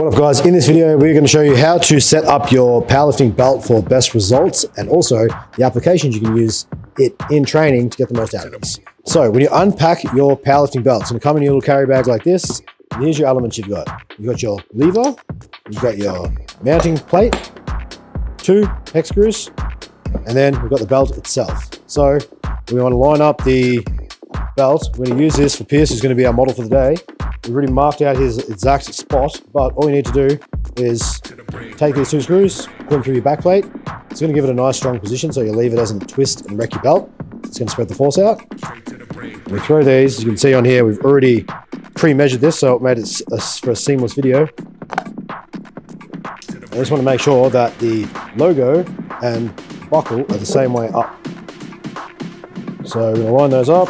What up guys, in this video we're going to show you how to set up your powerlifting belt for best results and also the applications you can use it in training to get the most out of it. So when you unpack your powerlifting belt, it's going to come in your little carry bag like this. And here's your elements you've got. You've got your lever, you've got your mounting plate, two hex screws, and then we've got the belt itself. So we want to line up the belt. We're going to use this for Pierce, who's going to be our model for the day. We've already marked out his exact spot, but all you need to do is take these two screws, put them through your back plate. It's going to give it a nice strong position so your lever doesn't twist and wreck your belt. It's going to spread the force out. We throw these, as you can see on here, we've already pre-measured this, so it made it for a seamless video. I just want to make sure that the logo and buckle are the same way up. So we're to line those up.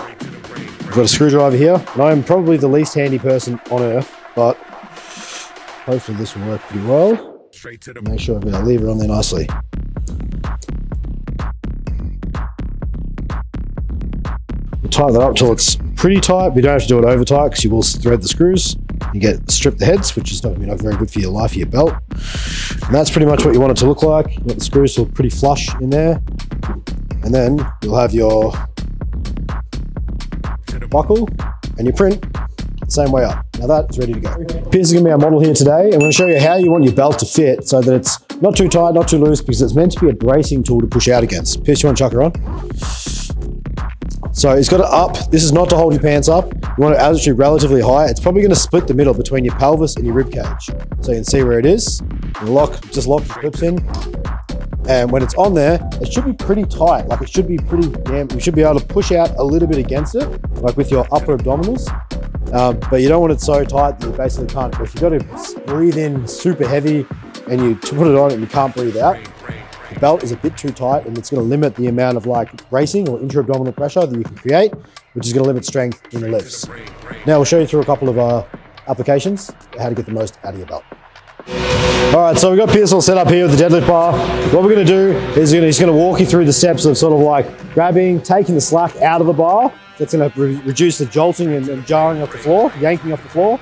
I've got a screwdriver here, and I'm probably the least handy person on earth, but hopefully this will work pretty well. Straight to the Make sure I've got a lever on there nicely. We'll tighten that up till it's pretty tight. We don't have to do it over tight because you will thread the screws. You get strip the heads, which is not, not very good for your life, for your belt. And that's pretty much what you want it to look like. You want the screws to look pretty flush in there. And then you'll have your buckle and your print same way up. Now that is ready to go. Pierce is going to be our model here today. I'm going to show you how you want your belt to fit so that it's not too tight, not too loose, because it's meant to be a bracing tool to push out against. Pierce, you want to chuck her on? So it's got it up. This is not to hold your pants up. You want it actually relatively high. It's probably going to split the middle between your pelvis and your rib cage. So you can see where it is. Lock, just lock the clips in. And when it's on there, it should be pretty tight. Like it should be pretty damn, you should be able to push out a little bit against it, like with your upper abdominals. Um, but you don't want it so tight that you basically can't, if you've got to breathe in super heavy and you put it on and you can't breathe out, the belt is a bit too tight and it's going to limit the amount of like bracing or intra-abdominal pressure that you can create, which is going to limit strength in the lifts. Now we'll show you through a couple of uh, applications, how to get the most out of your belt. All right, so we've got Pierce all set up here with the deadlift bar. What we're gonna do is he's gonna walk you through the steps of sort of like grabbing, taking the slack out of the bar. That's gonna re reduce the jolting and, and, jarring off the floor, yanking off the floor,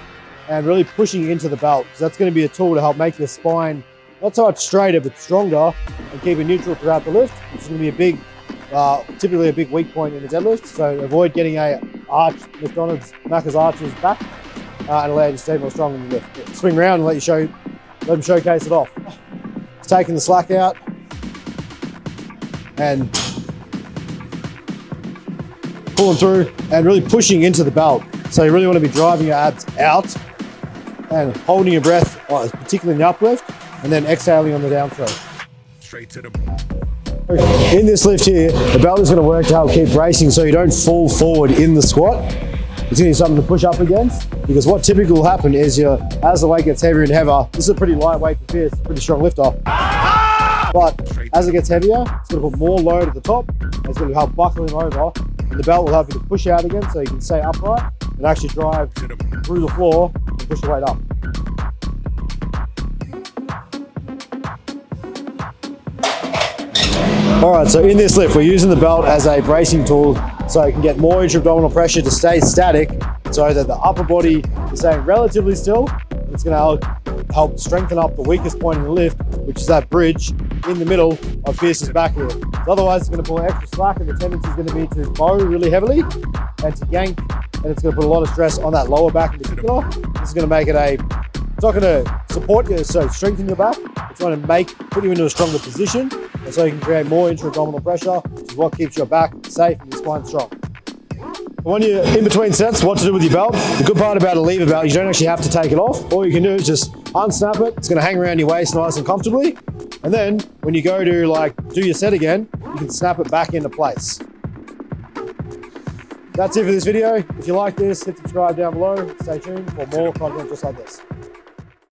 and really pushing into the belt. So that's gonna be a tool to help make your spine not so much straighter, but stronger and keep it neutral throughout the lift, which is gonna be a big, uh, typically a big weak point in the deadlift. So avoid getting a arch, McDonald's, Macca's arches back uh, and allow you to stay more strong in the lift. Swing around and let you show let them showcase it off. Taking the slack out and pulling through and really pushing into the belt. So you really want to be driving your abs out and holding your breath, uh, particularly in the uplift, and then exhaling on the down throw. Straight to the in this lift here, the belt is going to work to help keep bracing so you don't fall forward in the squat. It's to be something to push up against because what typically will happen is you, as the weight gets heavier and heavier, this is a pretty lightweight for Pierce, pretty strong lifter. But as it gets heavier, it's to put more load at the top. It's going to help buckle him over. And the belt will help you to push out again so you can stay upright and actually drive through the floor and push the weight up. All right, so in this lift, we're using the belt as a bracing tool so you can get more intra-abdominal pressure to stay static so that the upper body is staying relatively still. It's gonna help strengthen up the weakest point in the lift, which is that bridge in the middle of Pierce's back here. So otherwise, it's gonna pull extra slack and the tendency is gonna be to bow really heavily and to yank, and it's gonna put a lot of stress on that lower back in particular. This is gonna make it a, it's not gonna support you, so strengthen your back. It's gonna make, put you into a stronger position and so you can create more intra-abdominal pressure, which is what keeps your back safe and your spine strong. When you're in between sets, what to do with your belt. The good part about a lever belt, you don't actually have to take it off. All you can do is just unsnap it. It's gonna hang around your waist nice and comfortably. And then when you go to like do your set again, you can snap it back into place. That's it for this video. If you like this, hit subscribe down below. Stay tuned for more content just like this.